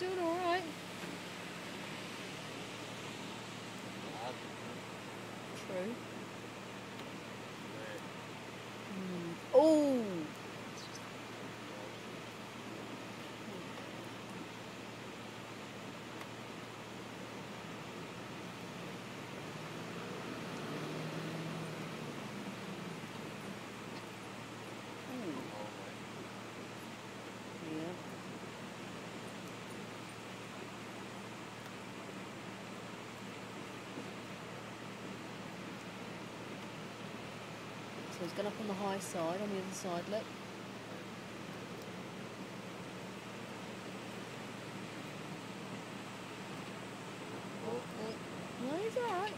doing all right. So he's gone up on the high side, on the other side, look. Oh, oh. No, he's alright.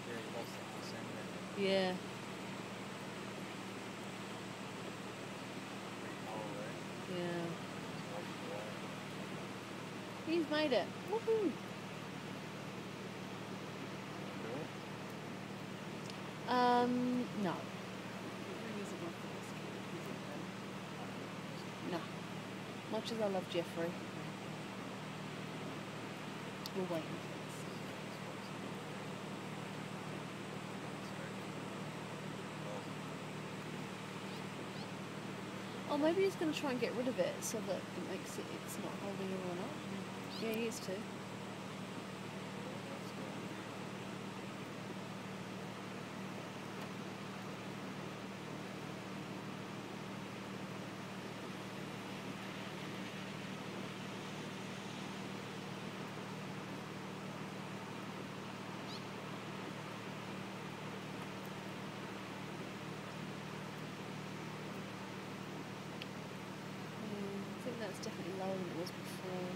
Yeah. Yeah. He's made it. Woohoo! Um. No. Much as I love Jeffrey, we're waiting. Oh, maybe he's going to try and get rid of it so that it makes it, it's not holding everyone up. Yeah, he is too. Was before.